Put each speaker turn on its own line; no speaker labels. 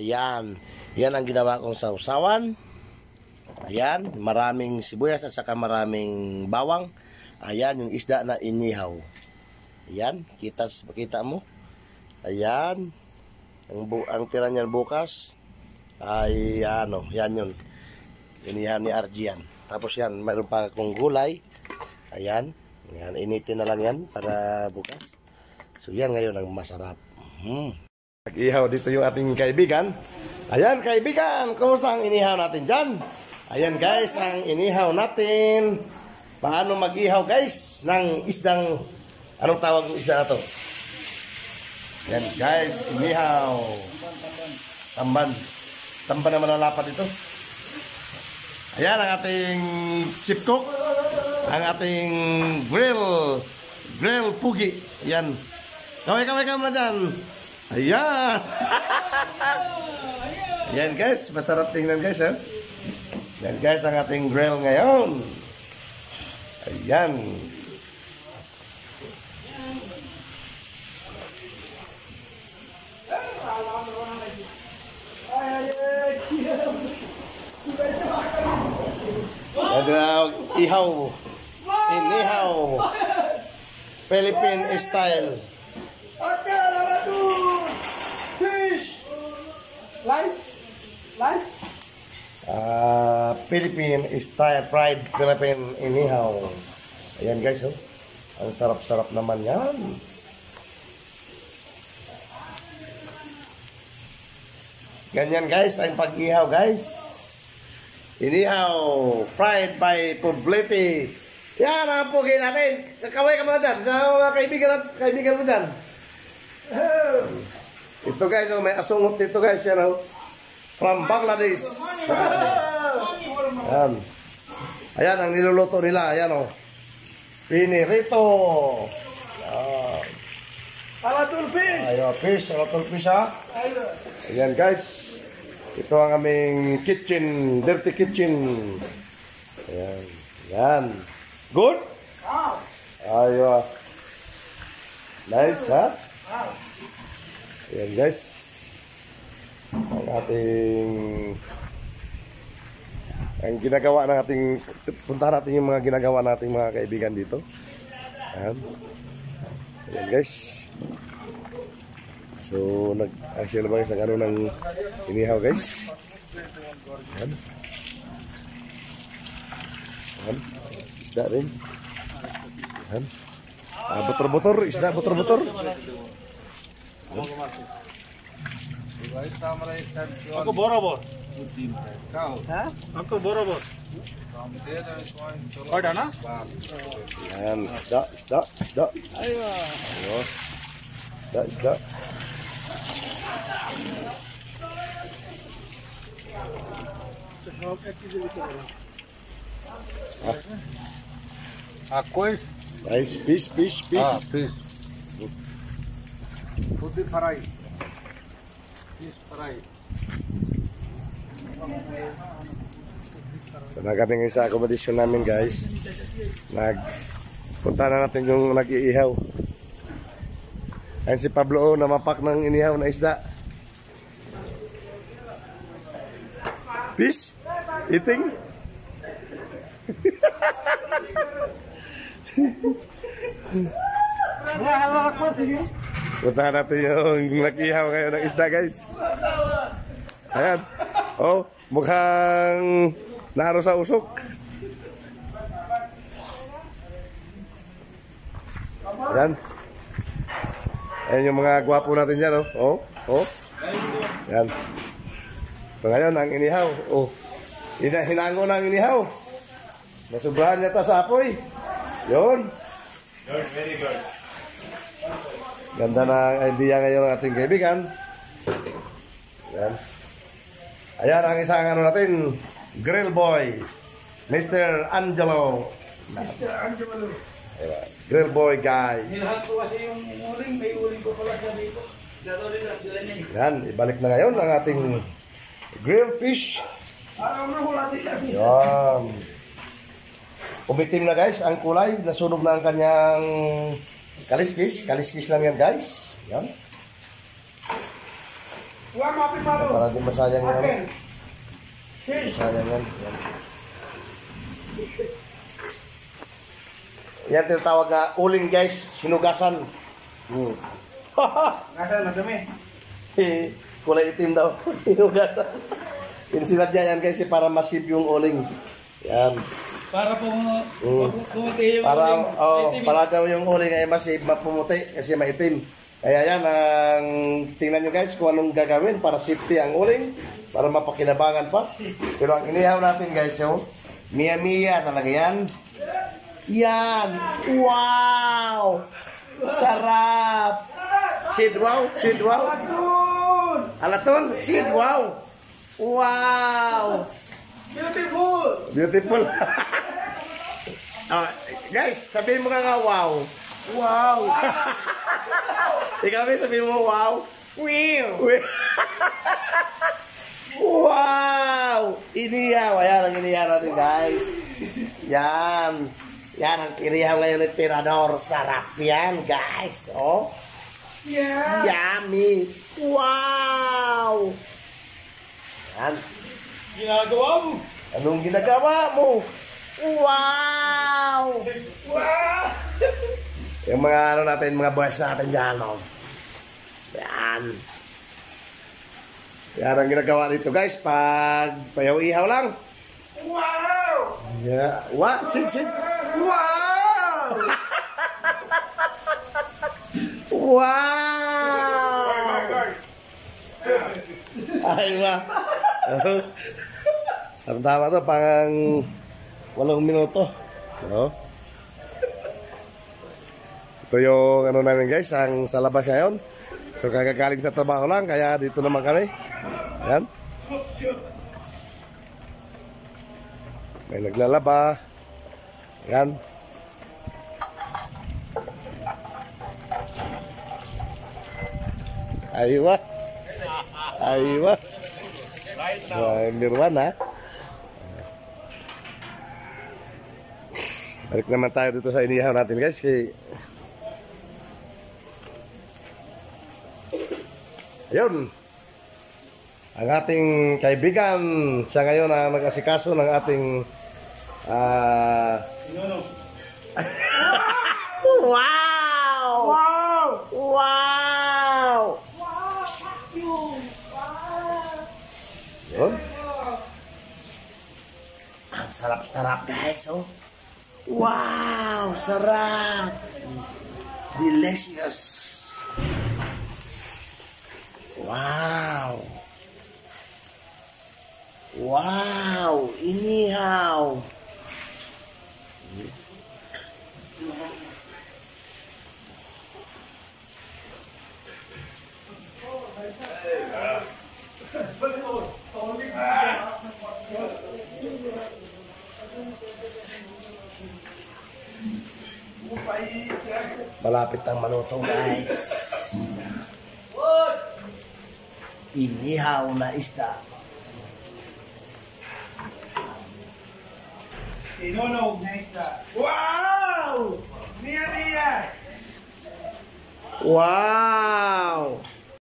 Ayan. Yan ang ginawa kong sausawan. Ayan. Maraming sibuyas at saka maraming bawang. Ayan yung isda na inihaw. Ayan. Kita, makita mo. Ayan. Ang, bu ang tira niyan bukas ay ano, yan yun. Inihan ni RG. Tapos yan, mayroon pa akong gulay. Ayan. Ayan, initin na lang yan para bukas. So yan ngayon ang masarap. Mm. Nag-ihaw dito yung ating kaibigan. Ayan kaibigan, kumusta ang inihaw natin dyan? Ayan guys, ang inihaw natin. Paano mag-ihaw guys ng isdang, anong tawag ng isda na to? Ayan guys, inihaw. Tamban. Tamban naman ang lapad ito. Ayan ang ating chip cook. Ang ating grill. Grill pugi. Ayan. Kaway, kaway ka muna dyan. Ayan. Ayan guys, masarap tingnan guys. Eh? Ayan guys, ang ating grill ngayon. Ayan. Ayan, ihaw. Inihaw. Philippine style. Ah, Philippine style fried Philippine inihaw. Ayan guys, oh. Ang sarap-sarap naman yan. Ganyan guys, ang pag-ihaw guys. Inihaw, fried by Poblete. Yan ang pugi natin. Kakaway ka muna dyan sa mga kaibigan, at kaibigan mo dyan. Ito guys, oh, may asungot dito guys. Yan oh. From Bangladesh. Ayan. Ayan ang niluluto nila. Ayan oh. Pinirito. Ayan.
Laladun fish!
Ayo, fish. Rotol fish ha. Ayan guys. Ito ang aming kitchen. Dirty kitchen. Ayan. Ayan. Good? Ayo. Nice ha. Ayan guys. Ating ang ginagawa ng ating punta natin yung mga ginagawa nating mga kaibigan dito. Ayan. Ayan guys. So, nag-actually ba guys, nag ano ng inihaw guys? Ayan. Ayan. Isda rin. Ayan. Ah, butor-butor, isda, butor-butor.
Ako বরাবর হ্যাঁ ako বরাবর কয়টা না
Ayan, isda, isda, isda. Ayo. Isda, isda.
ako is
Nice, fish, fish, fish.
ah fish Putih fry fish
So, nagating sa accommodation namin guys. Nag punta na natin yung nag-iihaw. Ayun si Pablo oh, namapak ng inihaw na isda. Fish? Eating? Punta natin yung nag-ihaw ngayon ng isda guys. Ayan. Oh, mukhang naro sa usok. Ayan. Ayan yung mga gwapo natin dyan, oh. Oh, oh. Ayan. So ngayon, ang inihaw. Oh. Hina hinango na ang inihaw. Nasubrahan yata sa apoy. Yun.
good very good
Ganda ng idea ngayon ng ating kaibigan. Ayan. Ayan ang isang ano natin, grill boy, Mr. Angelo.
Mr. Angelo.
Ayan. Grill boy guy.
Nilhan ko kasi yung uling. May uling ko pala sa dito.
Yan, ibalik na ngayon ang ating grill fish.
Araw na hula din kami.
Yan. Umitim na guys ang kulay, nasunog na ang kanyang kaliskis. Kaliskis lang yan guys. Yan.
Huwag mapin malo.
Para di masayang yan.
Akin. Fish.
Sayang yan. Yan. Yan tinatawag na uling guys, hinugasan. Hmm.
Nasaan madumi?
Si kulay itim daw, hinugasan. Insinadya yan guys para masip yung uling. Yan.
Para po
Mm.
pumuti yung
Para,
uling.
oh, para daw yung uling ay masip, mapumuti kasi maitim. Kaya yan, ang tingnan nyo guys kung anong gagawin para safety ang uling, para mapakinabangan pa. Pero ang inihaw natin guys, yung miya-miya talaga yan. Yan! Wow! Sarap! Sid wow! Sid wow!
Atun!
Alaton! Sid wow! Wow!
Beautiful!
Beautiful! Ah, guys, sabihin mo nga nga wow! Wow! Ikaw may sabihin mo wow!
Wow!
wow! Inihaw! Ayan ang inihaw natin guys. Yan. Yan ang inihaw ngayon ng tirador. Sarap yan guys. Oh.
Yeah!
Yummy! Wow! Yan.
Ginagawa mo!
Anong ginagawa mo? Wow!
Wow!
Yung mga ano natin, mga boys natin dyan, oh. Yan. Yan ang ginagawa dito guys, pag payaw-ihaw lang.
Wow!
Yeah. What? Sit, sit.
Wow!
Wow! Ay, ba? Ang tama to, pang walong minuto. No? Ito yung ano namin guys, ang sa labas ngayon. So kagagaling sa trabaho lang, kaya dito naman kami. Yan. May naglalaba. Yan. Aywa. Aywa. Ay, Nirwan ha. Balik naman tayo dito sa inihaw natin guys. Kay... Ayun. Ang ating kaibigan siya ngayon ang nag-asikaso ng ating ah Wow!
Wow!
Wow! Yun. Ang sarap-sarap guys, oh. Wow! Sarap! Delicious! Wow! Wow! Inihaw! Malapit ang maluto guys. Inihaw na isda.
Sinunog na isda. Wow! Mia Mia!
Wow!